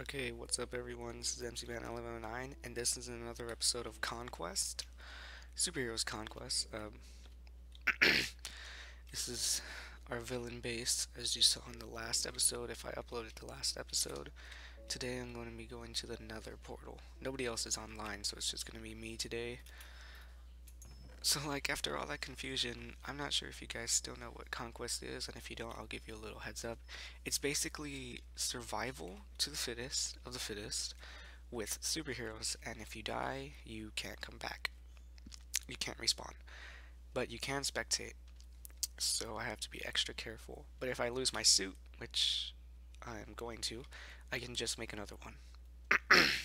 Okay, what's up everyone? This is MCBandit1109, and this is another episode of Conquest. Superheroes Conquest. Um, this is our villain base, as you saw in the last episode, if I uploaded the last episode. Today I'm going to be going to the nether portal. Nobody else is online, so it's just going to be me today. So like after all that confusion, I'm not sure if you guys still know what Conquest is, and if you don't, I'll give you a little heads up. It's basically survival to the fittest of the fittest with superheroes, and if you die, you can't come back. You can't respawn. But you can spectate, so I have to be extra careful. But if I lose my suit, which I'm going to, I can just make another one.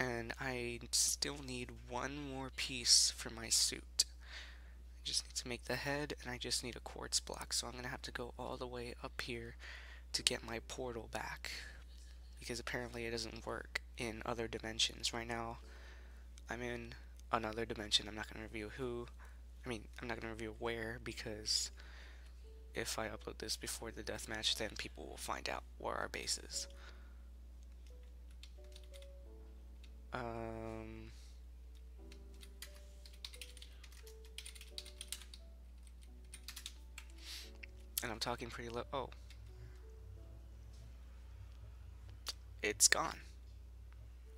and I still need one more piece for my suit. I just need to make the head, and I just need a quartz block, so I'm going to have to go all the way up here to get my portal back, because apparently it doesn't work in other dimensions. Right now, I'm in another dimension. I'm not going to review who, I mean, I'm not going to review where, because if I upload this before the deathmatch, then people will find out where our base is. Um, and I'm talking pretty low. Oh. It's gone.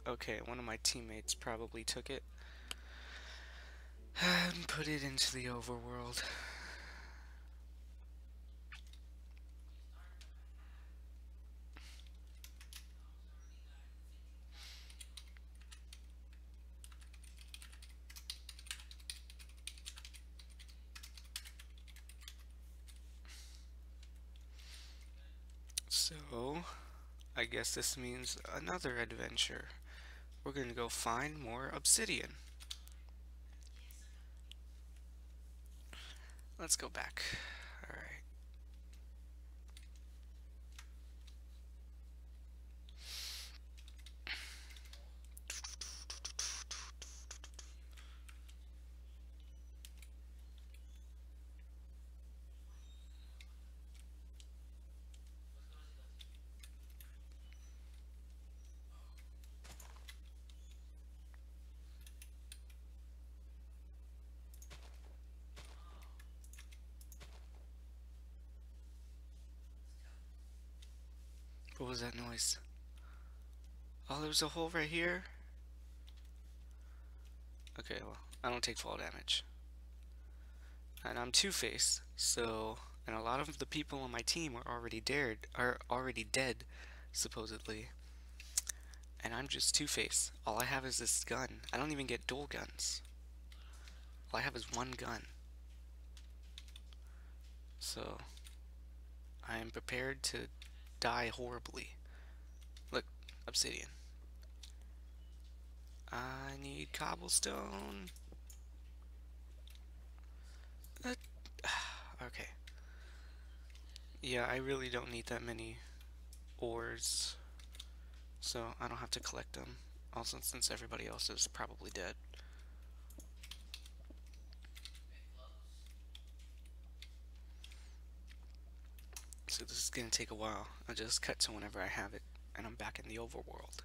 Okay, one of my teammates probably took it and put it into the overworld. So, I guess this means another adventure. We're going to go find more obsidian. Let's go back. Alright. What was that noise? Oh, there's a hole right here? Okay, well, I don't take fall damage. And I'm Two-Face, so... And a lot of the people on my team are already dead, are already dead, supposedly. And I'm just Two-Face. All I have is this gun. I don't even get dual guns. All I have is one gun. So, I am prepared to die horribly. Look, obsidian. I need cobblestone. Uh, okay. Yeah, I really don't need that many ores. So I don't have to collect them. Also, since everybody else is probably dead. So this is going to take a while. I'll just cut to whenever I have it, and I'm back in the overworld.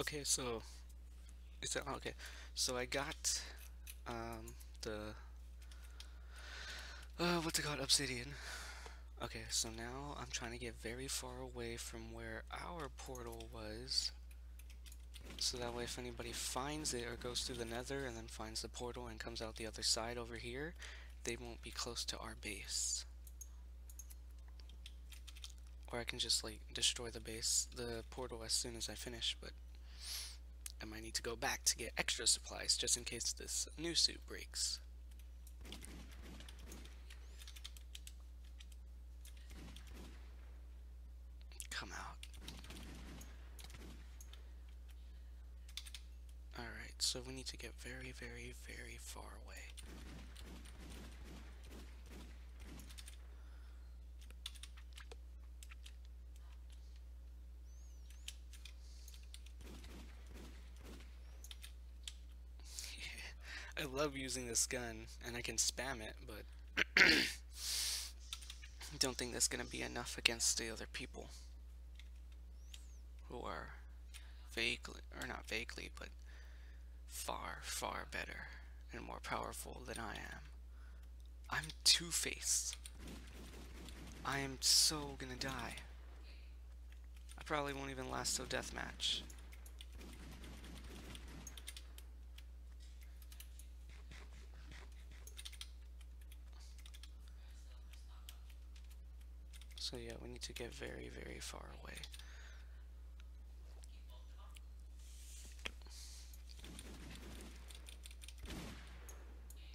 Okay, so is that okay? So I got um the uh what's it called obsidian. Okay, so now I'm trying to get very far away from where our portal was. So that way if anybody finds it or goes through the nether and then finds the portal and comes out the other side over here, they won't be close to our base. Or I can just like destroy the base, the portal as soon as I finish, but I might need to go back to get extra supplies just in case this new suit breaks. Come out. Alright, so we need to get very, very, very far away. I love using this gun, and I can spam it, but I don't think that's gonna be enough against the other people who are vaguely, or not vaguely, but far, far better and more powerful than I am. I'm two-faced. I am so gonna die. I probably won't even last till deathmatch. So yeah, we need to get very, very far away.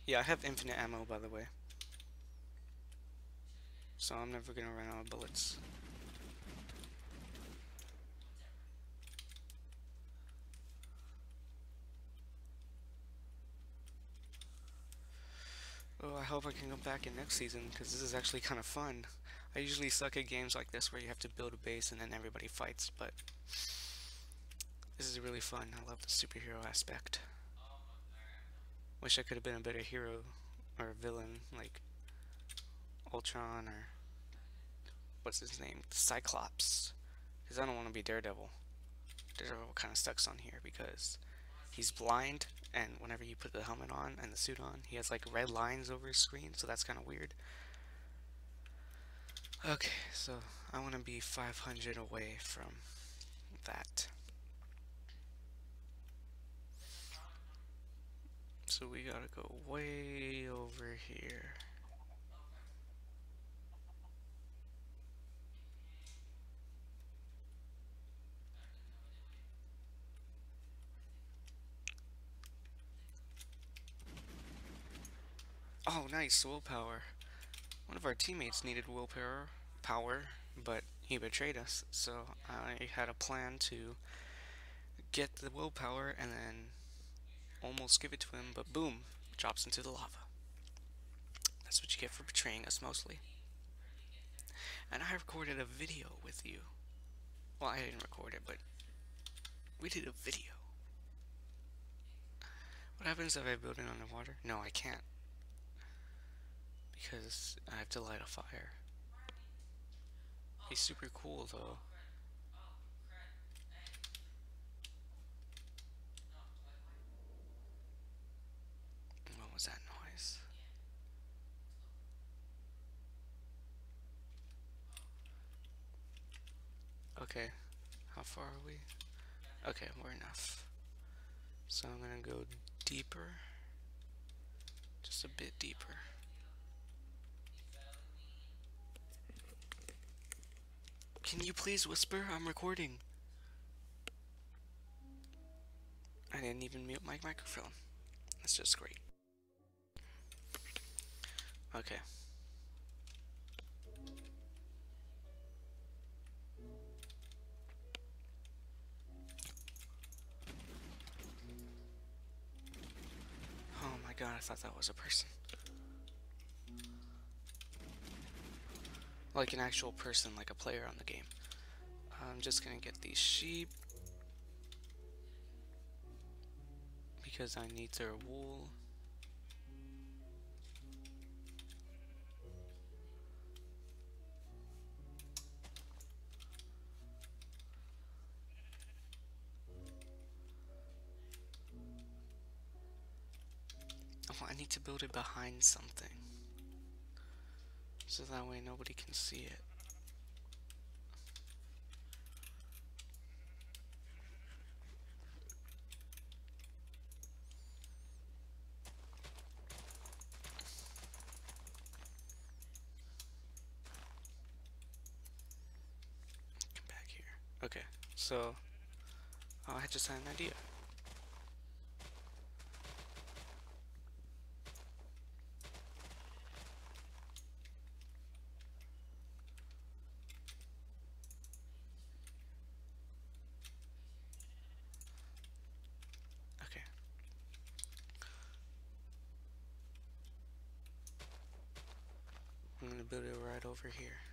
Yeah, I have infinite ammo, by the way. So I'm never gonna run out of bullets. Oh, I hope I can come back in next season, because this is actually kind of fun. I usually suck at games like this where you have to build a base and then everybody fights, but this is really fun. I love the superhero aspect. Wish I could have been a better hero or villain like Ultron or what's his name? Cyclops. Because I don't want to be Daredevil. Daredevil kind of sucks on here because he's blind and whenever you put the helmet on and the suit on, he has like red lines over his screen, so that's kind of weird. Okay, so I want to be 500 away from that. So we gotta go way over here. Oh, nice, willpower. One of our teammates needed willpower, power, but he betrayed us, so I had a plan to get the willpower and then almost give it to him, but boom, drops into the lava. That's what you get for betraying us mostly. And I recorded a video with you. Well, I didn't record it, but we did a video. What happens if I build it underwater? No, I can't because I have to light a fire. He's super cool though. What was that noise? Okay, how far are we? Okay, we're enough. So I'm gonna go deeper, just a bit deeper. Can you please whisper? I'm recording. I didn't even mute my microphone. That's just great. Okay. Oh my god, I thought that was a person. like an actual person, like a player on the game. I'm just gonna get these sheep because I need their wool. Oh, I need to build it behind something. So that way nobody can see it. Back here. Okay, so oh, I just had an idea. Okay. It right over here.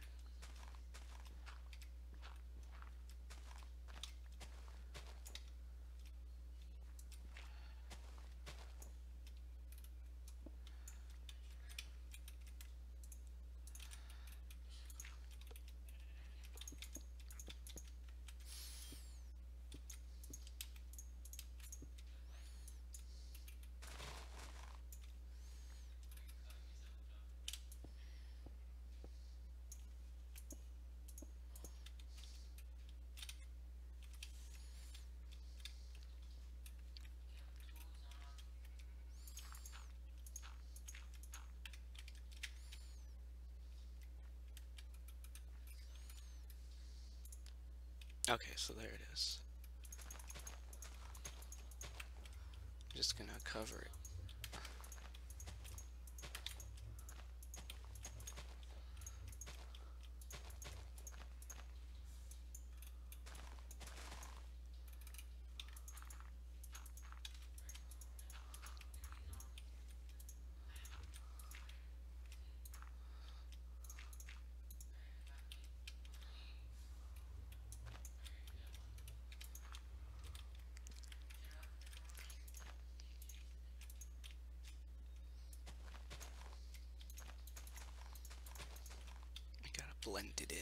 Okay, so there it is. I'm just gonna cover it. I blend it in.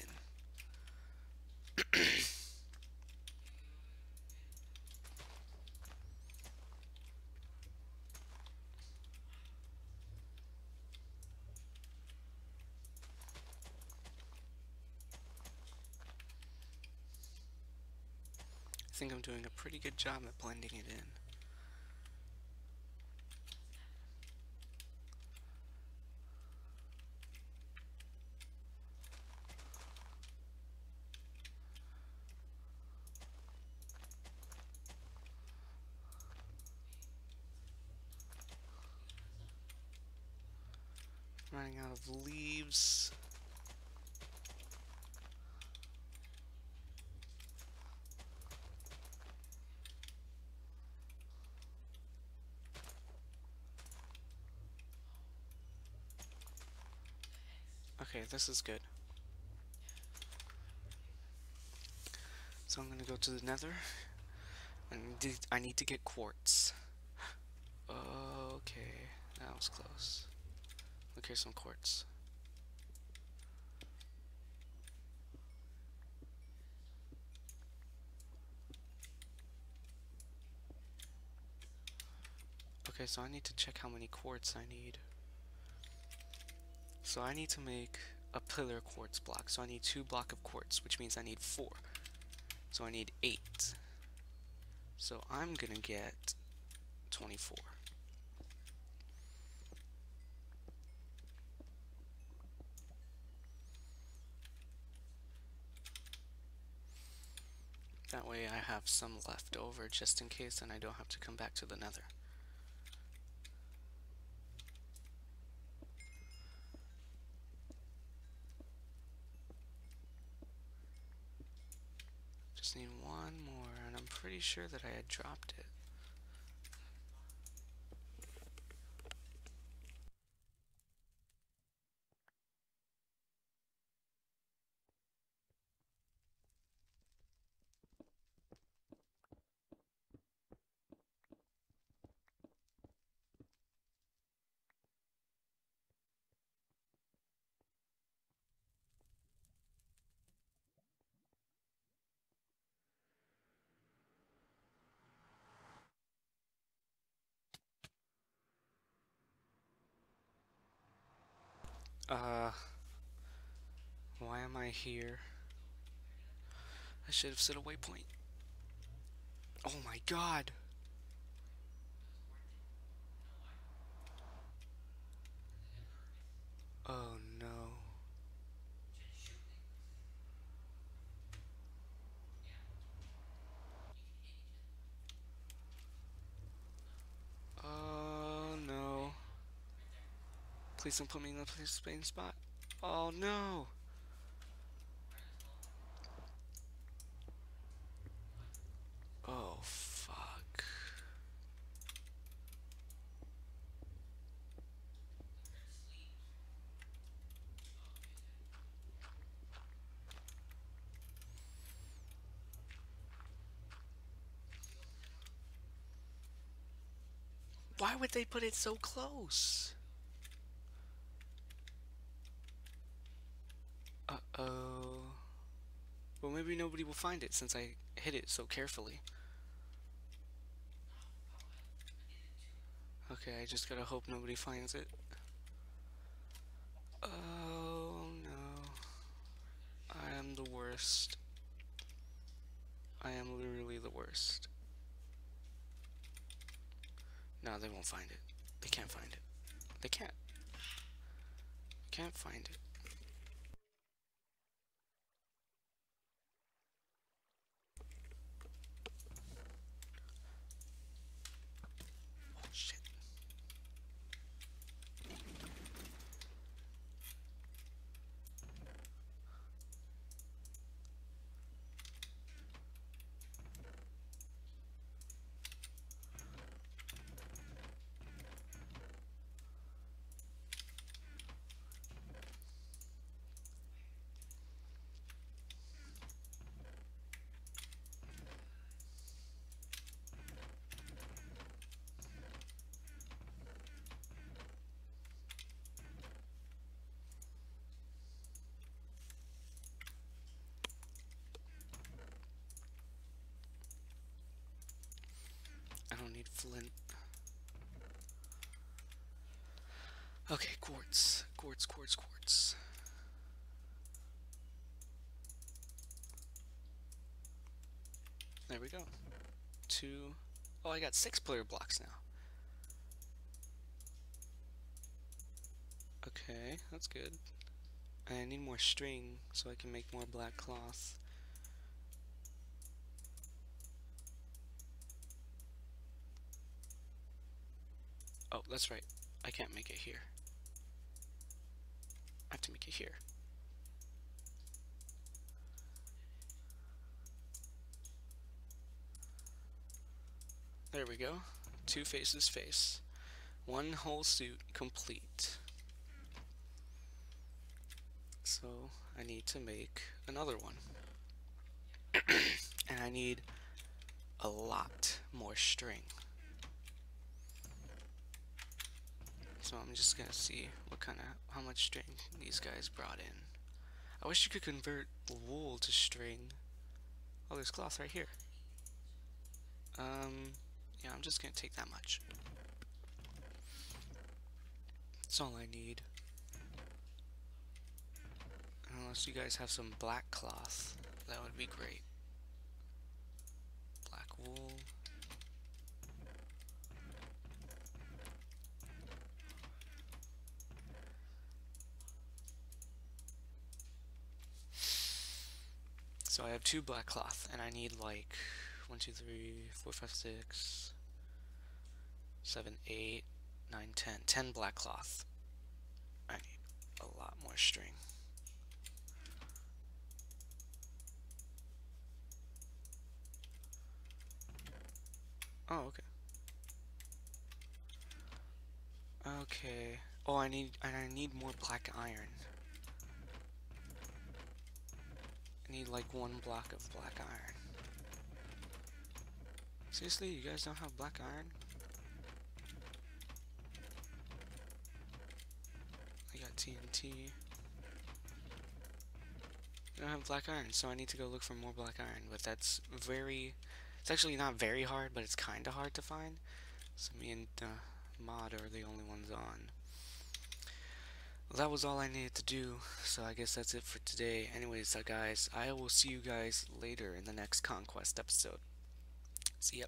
I think I'm doing a pretty good job at blending it in. Running out of leaves. Okay, this is good. So I'm gonna go to the nether. I need to, I need to get quartz. Okay, that was close. Here's some quartz. Okay, so I need to check how many quartz I need. So I need to make a pillar quartz block. So I need two block of quartz, which means I need four. So I need eight. So I'm gonna get 24. That way I have some left over just in case and I don't have to come back to the nether. Just need one more and I'm pretty sure that I had dropped it. Uh, why am I here? I should have set a waypoint. Oh my god! Oh no. Oh no. Please don't put me in the same spot. Oh no. Oh fuck. Why would they put it so close? Uh-oh. Well, maybe nobody will find it since I hit it so carefully. Okay, I just gotta hope nobody finds it. Oh no. I am the worst. I am literally the worst. No, they won't find it. They can't find it. They can't. Can't find it. Flint. Okay, quartz. Quartz, quartz, quartz. There we go. Two. Oh, I got six pillar blocks now. Okay, that's good. I need more string so I can make more black cloth. Oh, that's right. I can't make it here. I have to make it here. There we go. Two faces face. One whole suit complete. So I need to make another one. and I need a lot more string. So I'm just gonna see what kind of, how much string these guys brought in. I wish you could convert wool to string. Oh, there's cloth right here. Um, yeah, I'm just gonna take that much. That's all I need. Unless you guys have some black cloth, that would be great. Black wool. So I have two black cloth, and I need like one, two, three, four, five, six, seven, eight, nine, ten. Ten black cloth. I need a lot more string. Oh, okay. Okay. Oh, I need I need more black iron. I need like one block of black iron. Seriously, you guys don't have black iron? I got TNT. I don't have black iron, so I need to go look for more black iron, but that's very... It's actually not very hard, but it's kinda hard to find. So me and uh, Mod are the only ones on. That was all I needed to do, so I guess that's it for today. Anyways, uh, guys, I will see you guys later in the next Conquest episode. See ya.